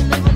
you never